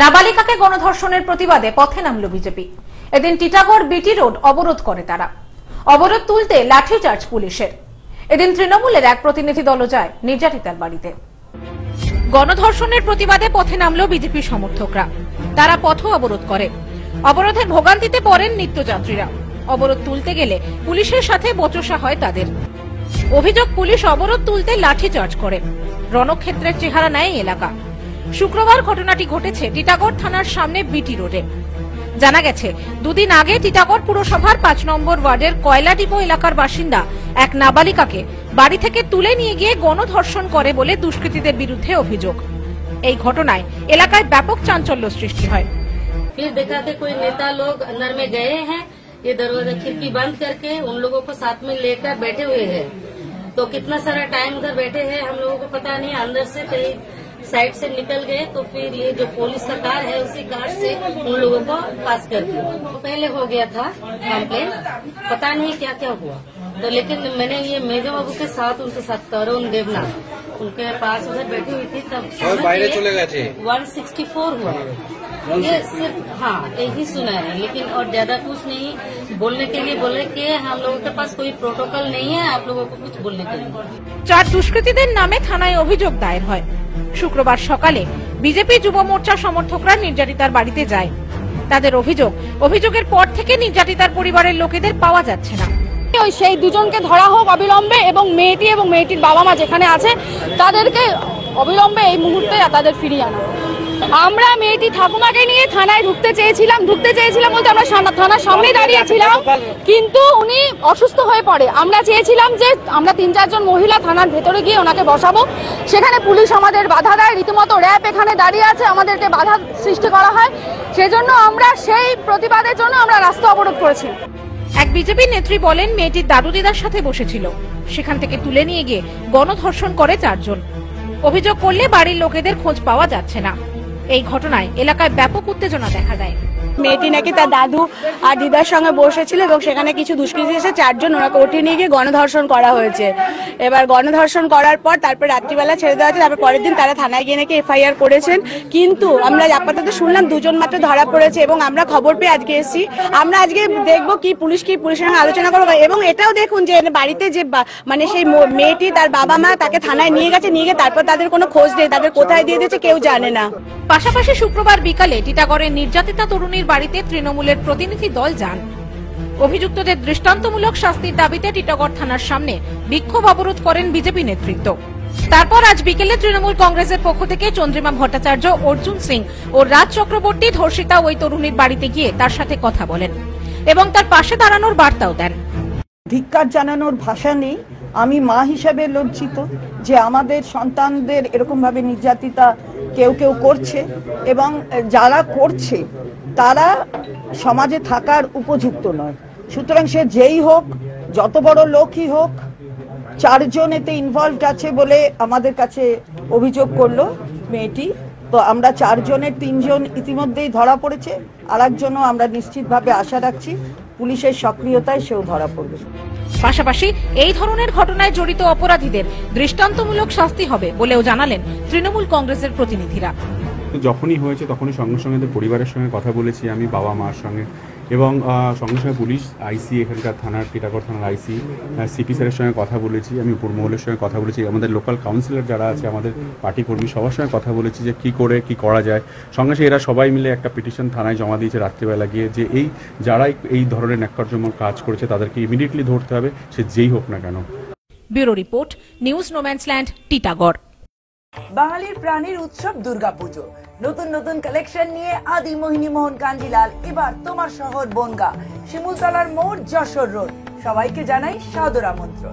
নাবালিকাকে গণধর্ষণের প্রতিবাদে পথে নামল বিজেপি। এদিন টিটাগড় বিটি রোড অবরোধ করে তারা। অবরোধ তুলতে লাঠিচার্জ পুলিশের। এদিন তৃণমূলের এক প্রতিনিধি দলও যায় নির্যাতিতার বাড়িতে। গণধর্ষণের প্রতিবাদে পথে নামল বিজেপি সমর্থকরা। তারা পথ অবরোধ করে। অবরোধের ভোগান্তিতে পড়েন নিত্যযাত্রীরা। অবরোধ তুলতে গেলে পুলিশের সাথে বচসা হয় তাদের। অভিযোগ, পুলিশ অবরোধ তুলতে লাঠিচার্জ করে। রণক্ষেত্রের চেহারা নেয় এলাকা। শুক্রবার ঘটনাটি ঘটেছে টিটাগড় থানার সামনে বিটি রোডে জানা গেছে দুদিন আগে টিটাগড় পুরসভার পাঁচ নম্বর ওয়ার্ডের কয়লা ডিপো এলাকার বাসিন্দা এক নাবালিকাকে বাড়ি থেকে তুলে নিয়ে গিয়ে গণধর্ষণ করে বলে দুষ্কৃতীদের বিরুদ্ধে অভিযোগ এই ঘটনায় এলাকায় ব্যাপক চাঞ্চল্য সৃষ্টি হয় फिर देखा कि कोई नेता लोग अंदर में गए हैं ये दरवाजा खिड़की बंद करके उन लोगों को साथ में लेकर बैठे हुए हैं तो कितना सारा टाइम उधर बैठे हैं हम लोगों को पता नहीं अंदर से कहीं साइड से निकल गए तो फिर ये जो पुलिस का कार है उसी कार से उन लोगों को पास कर दिया तो पहले हो गया था कंप्लेन पता नहीं क्या क्या हुआ तो लेकिन मैंने ये मेजो बाबू के साथ उनके साथ तरुण देवनाथ उनके पास उधर बैठी हुई थी तब और বাইরে চলে গেছে 164 हुआ ये सिर्फ हाँ यही सुना है लेकिन और ज्यादा कुछ नहीं बोलने के लिए बोले कि हम लोगों के पास कोई प्रोटोकॉल नहीं है आप लोगों को कुछ बोलने के लिए চার দুষ্কৃতীদের নামে থানায় অভিযোগ দায়ের হয় শুক্রবার সকালে বিজেপি যুব মোর্চা সমর্থকরা নির্যাতিতার বাড়িতে যায় তাদের অভিযোগ, অভিযোগের পর থেকে নির্যাতিতার পরিবারের লোকেদের পাওয়া যাচ্ছে না ওই সেই দুজনকে ধরা হোক অবিলম্বে এবং মেয়েটি এবং মেয়েটির বাবা মা যেখানে আছে, তাদেরকে অবিলম্বে এই মুহূর্তে তাদের ফিরিয়ে আনা। আমরা মেয়েটি ঠাকুমাকে নিয়ে থানায় ঢুকতে চেয়েছিলাম ঢুকতে চেয়েছিলাম বলতে আমরা থানার সামনে দাঁড়িয়েছিলাম, কিন্তু উনি অসুস্থ হয়ে পড়ে। আমরা চেয়েছিলাম যে আমরা তিন, চারজন মহিলা থানার ভেতরে গিয়ে ওনাকে বসাবো। সেখানে পুলিশ আমাদের বাধা দেয়, রীতিমতো র্যাব এখানে দাঁড়িয়ে আছে, আমাদেরকে বাধা সৃষ্টি করা হয়। সেজন্য আমরা সেই প্রতিবাদের জন্য আমরা রাস্তা অবরোধ করেছি। এক বিজেপি নেত্রী বলেন, মেয়েটির দাদু দিদার সাথে বসেছিল। সেখান থেকে তুলে নিয়ে গিয়ে গণধর্ষণ করে চারজন। অভিযোগ করলে বাড়ির লোকেদের খোঁজ পাওয়া যাচ্ছে না। এই ঘটনায় এলাকায় ব্যাপক উত্তেজনা দেখা দেয়। মেয়েটি নাকি তার দাদু আর দিদার সঙ্গে বসেছিল এবং সেখানে কিছু দুষ্কৃতী এসে চারজন ওনাকে উঠিয়ে নিয়ে গিয়ে গণধর্ষণ করা হয়েছে। এবার গণধর্ষণ করার পর তারপর রাত্রিবেলা ছেড়ে দেওয়া হয়েছে, তারপর পরের দিন তারা থানায় গিয়ে নাকি এফআইআর করেছেন। কিন্তু আমরা আপাতত শুনলাম দুজন মাত্র ধরা পড়েছে এবং আমরা খবর পেয়ে আজকে এসেছি। আমরা আজকে দেখব কি পুলিশ, কি পুলিশের সঙ্গে আলোচনা করব এবং এটাও দেখুন যে বাড়িতে যে মানে সেই মেয়েটি, তার বাবা মা তাকে থানায় নিয়ে গেছে, নিয়ে গিয়ে তারপর তাদের কোনো খোঁজ নেই, তাদের কোথায় দিয়ে দিয়েছে কেউ জানে না। পাশাপাশি শুক্রবার বিকালে টিটাগড়ের নির্যাতিতা তরুণীর বাড়িতে তৃণমূলের প্রতিনিধি দল যান। অভিযুক্তদের দৃষ্টান্তমূলক শাস্তির দাবিতে টিটাগড় থানার সামনে বিক্ষোভ অবরোধ করেন বিজেপি নেতৃত্ব। তারপর আজ বিকেলে তৃণমূল কংগ্রেসের পক্ষ থেকে চন্দ্রিমা ভট্টাচার্য, অর্জুন সিং ও রাজ চক্রবর্তী ধর্ষিতা ওই তরুণীর বাড়িতে গিয়ে তার সাথে কথা বলেন এবং তার পাশে দাঁড়ানোর বার্তাও দেন। ধিক্কার জানানোর ভাষা নেই। আমি মা হিসাবে লজ্জিত যে আমাদের সন্তানদের এরকম ভাবে নির্যাতিতা কেউ কেউ করছে এবং যারা করছে তারা সমাজে থাকার উপযুক্ত নয়। সুতরাং সে যেই হোক, যত বড় লোকই হোক, চারজন এতে ইনভলভ আছে বলে আমাদের কাছে অভিযোগ করল মেয়েটি। তো আমরা চারজনের তিনজন ইতিমধ্যেই ধরা পড়েছে আর একজনও আমরা নিশ্চিতভাবে আশা রাখছি পুলিশের সক্রিয়তায় সেও ধরা পড়বে। পাশাপাশি এই ধরনের ঘটনায় জড়িত অপরাধীদের দৃষ্টান্তমূলক শাস্তি হবে বলেও জানালেন তৃণমূল কংগ্রেসের প্রতিনিধিরা। তো যখনই হয়েছে তখনই সঙ্গে সঙ্গে তো পরিবারের সঙ্গে কথা বলেছি আমি, বাবা মার সঙ্গে। এবং সঙ্গে সঙ্গে পুলিশ, আইসি, এখানকার থানার, টিটাগড় থানার আইসি সিপি স্যারের সঙ্গে কথা বলেছি, আমি উপরমহলের সঙ্গে কথা বলেছি, আমাদের লোকাল কাউন্সিলর যারা আছে, আমাদের পার্টি কর্মী, সবার সঙ্গে কথা বলেছি যে কি করে, কি করা যায়। সঙ্গে সঙ্গে এরা সবাই মিলে একটা পিটিশন থানায় জমা দিয়েছে রাত্রিবেলা গিয়ে যে এই, যারাই এই ধরনের ন্যাক্কারজনক কাজ করেছে, তাদেরকে ইমিডিয়েটলি ধরতে হবে, সে যেই হোক না কেন। Bureau report, news no man's land, Titagarh. বাঙালির প্রাণীর উৎসব দুর্গাপুজো। নতুন নতুন কালেকশন নিয়ে আদি মোহিনী মোহন কাঞ্জিলাল, এবার তোমার শহর বনগা, শিমুলতলার মোড় যশোর রোড। সবাইকে জানাই সাদর আমন্ত্রণ।